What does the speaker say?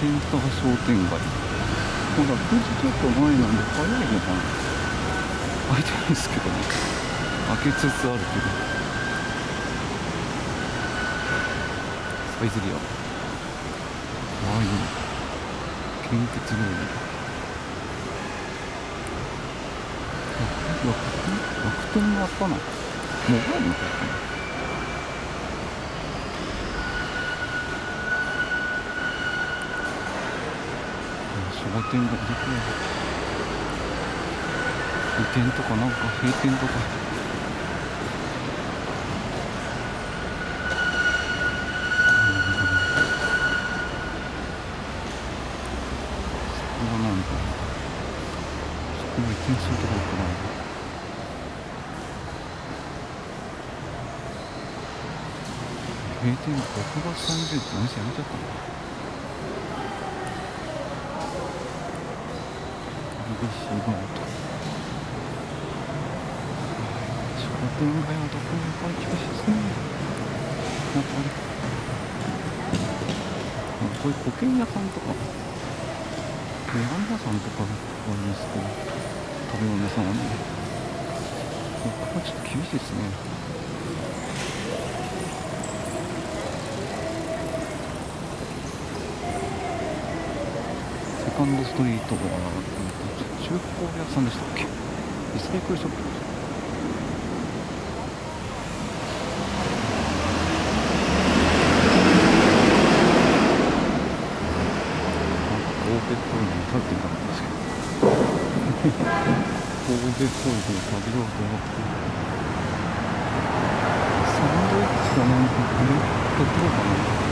センター商店街まだ9時ちょっと前なんで早いのかな開いてないですけど。ね開けつつあるけど。サイゼリア。ワイン献血料理楽天？楽天もあったなモバイルの？楽天。商店がどこや移転とかなんか閉店とか。そこはなんだ。そこも移転するところかな。閉店6月30日お店やめちゃったんだ嬉しい。ノート商店街はどこもやっぱり厳しいですねやっぱりこういう保険屋さんとかベランダさんとかがありますけど食べ物屋さんはね。ここはちょっと厳しいですね。カンドストリートは中古屋さんでしたっけ？リサイクルショップなんか神戸っぽいの食べてみたんですけど神戸っぽいの食べようと思ってサンドイッチかなんかこれ買ってこうかな